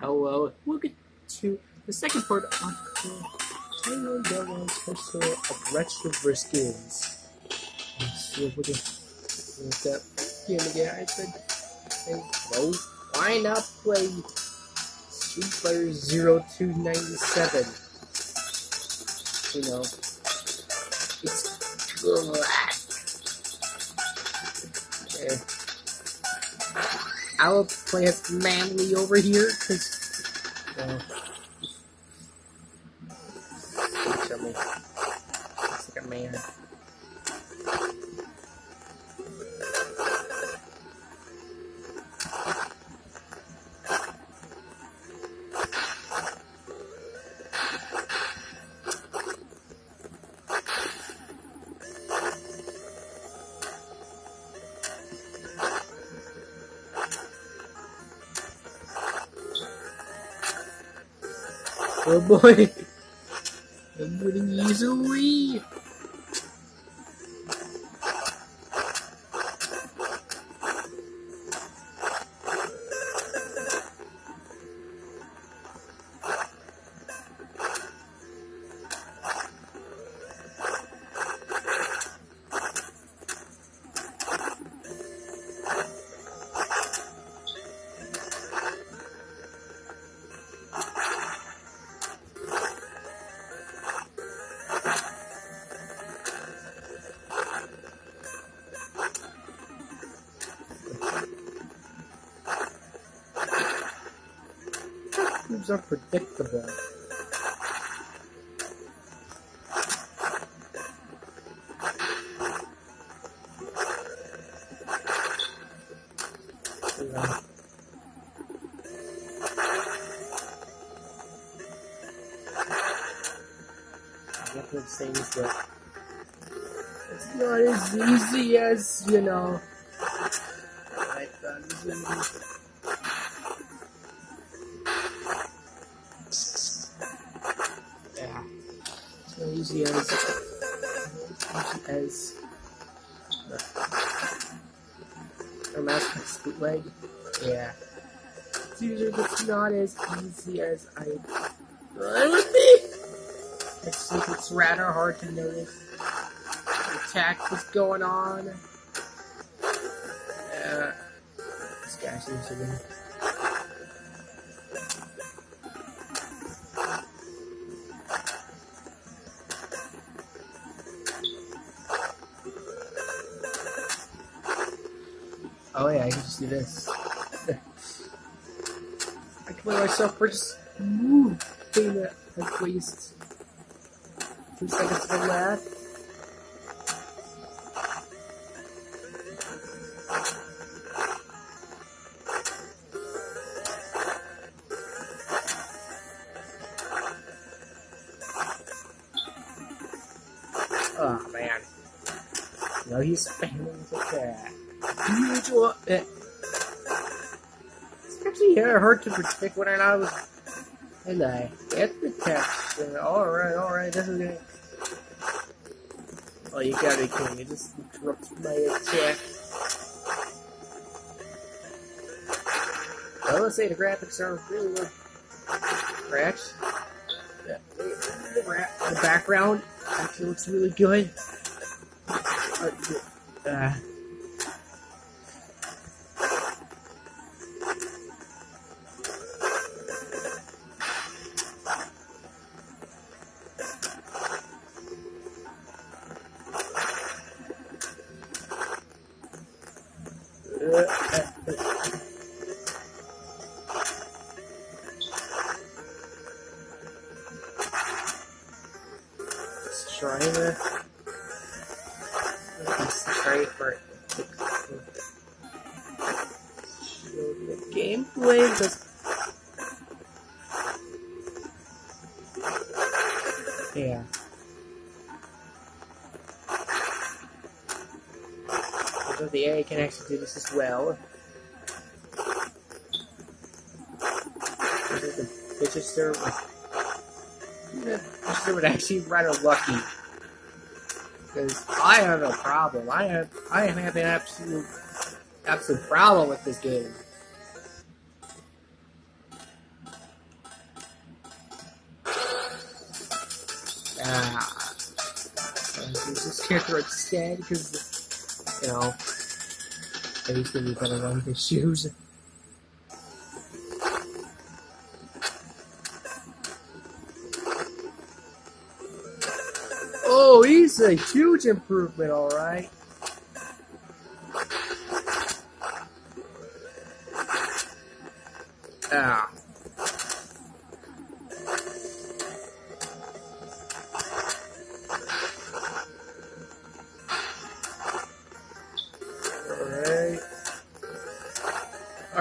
Hello, We'll get to the second part Devil's of Retro Skins. See if we can up game again. I said, why not play Super 0297? You know, it's good. I will play as manly over here because well, Oh boy! I'm easily! Are predictable. Yeah. I what I'm saying is that it's not as easy as, you know, Easy as or mouse bootleg. Yeah. It's usually it's not as easy as I thought it would be. It's it's rather hard to notice the attack that's going on. Yeah. This guy seems to be Yeah, I can just do this. I can play myself for just moving it at least two seconds to the left. Oh ah, man. No, he's spamming his Usual. Eh. It's actually hard to predict when I was. And I get the text. Alright, alright, this is gonna. Oh, you gotta be kidding me. Just interrupt my attack. I let's say the graphics are really good. Scratch. The background actually looks really good. Uh, uh, the gameplay. Because yeah. So the AI can actually do this as well. The Bitchester with yeah, Bitchester would actually rather lucky. Because I have a problem. I have I am having an absolute absolute problem with this game. Character instead because, you know, he's gonna be better on his shoes. Oh, he's a huge improvement, alright. Ah.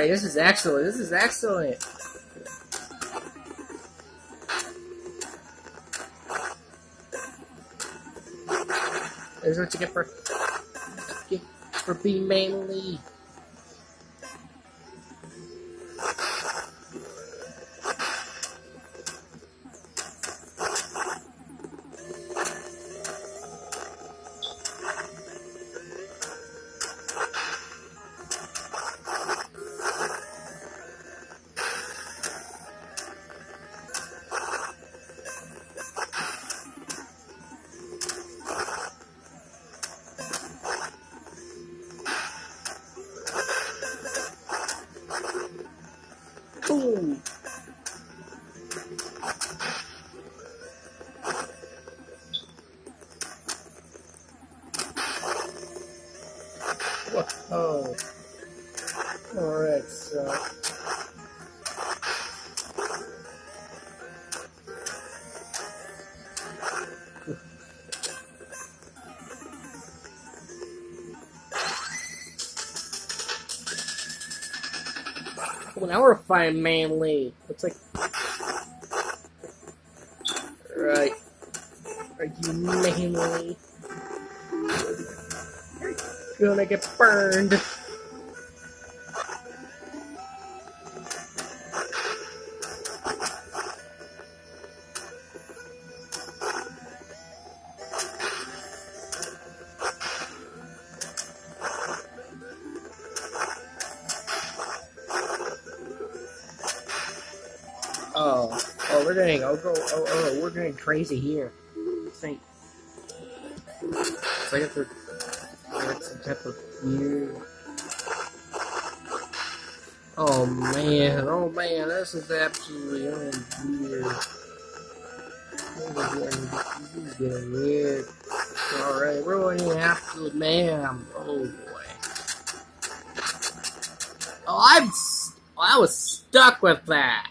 Alright, this is excellent. This is excellent. There's what you get for for being manly. Alright, uh, so. Well, now we're fine manly. Looks like. Right. Are you manly? You're gonna get burned. Crazy here. I think. It's like if we're, we're some type of weird. Oh man, oh man, this is absolutely weird. This is getting, weird. Alright, we're going to absolute mayhem. Oh boy. Oh, I'm, s- I was stuck with that.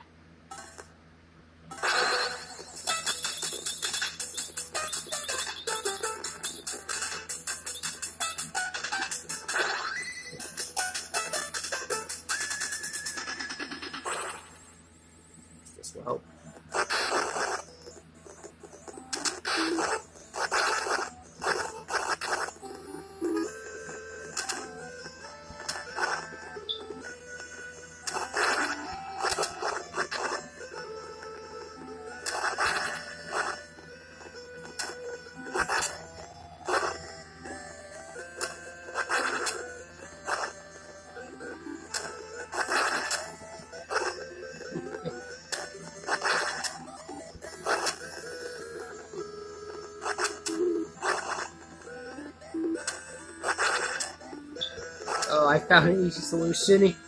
Oh, I found an easy solution.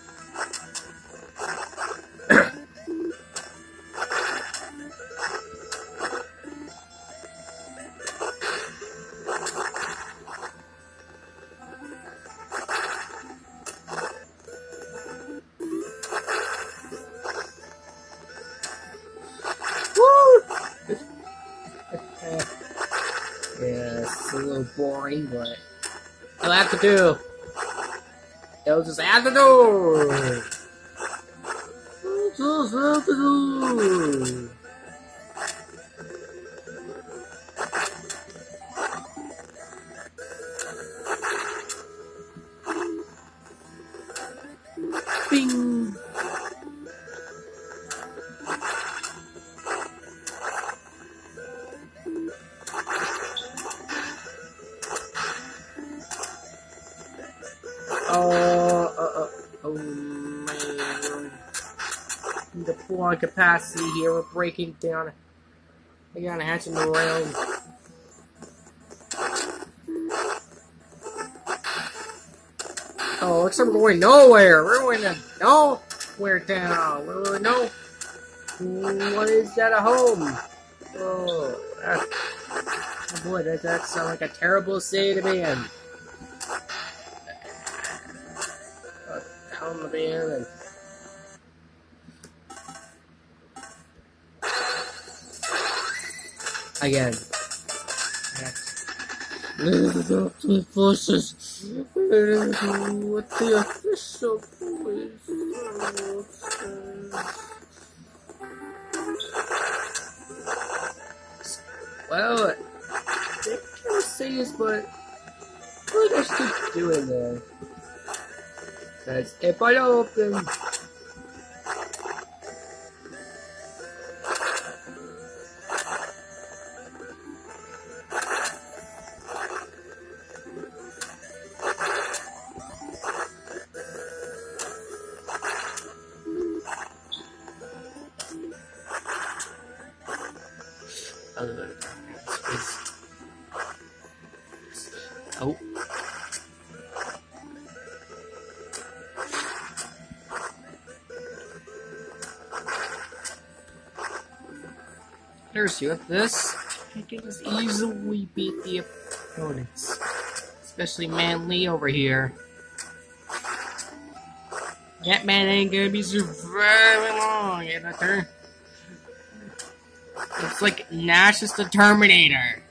Yeah, it's a little boring, but I'll have to do. It'll just have to do. It'll just have to do. Bing. Oh, full on capacity here. We're breaking down. We got a hatch in the rail. Oh, looks like we're going nowhere. We're going to nowhere down. We're going no. What is that? A home? Oh, oh boy, does that sound like a terrible say to be in? Down the man and. Again. The forces with the official police. Well, they can't say this, but what I should doing there? Because if I don't open There's you with this. I can just easily beat the opponents. Especially Manly over here. That man ain't gonna be surviving long in a turn. It's like Nash is the Terminator.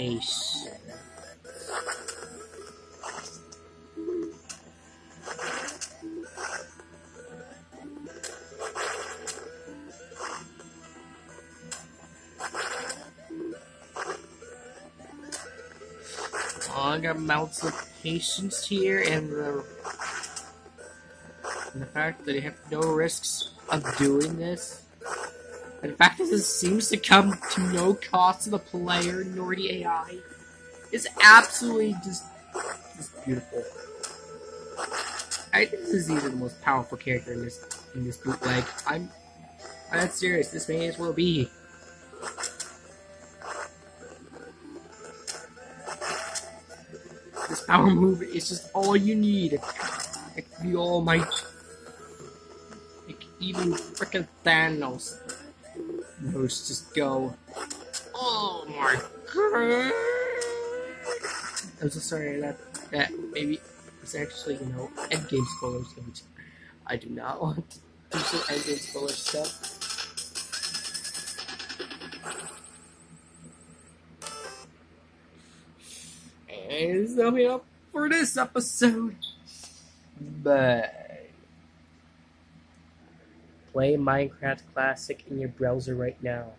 Pace. Long amounts of patience here, and the, and the fact that you have no risks of doing this. The fact that this seems to come to no cost to the player nor the AI is absolutely just, just beautiful. I think this is the most powerful character in this in this bootleg. I'm I'm not serious. This may as well be. This power move is just all you need. Can be all might. Like even freaking Thanos knows just go. Oh my god! I'm so sorry that that maybe it's actually you know endgame spoilers, which I do not want to do some endgame spoiler stuff. And coming up for this episode. Bye. Play Minecraft Classic in your browser right now.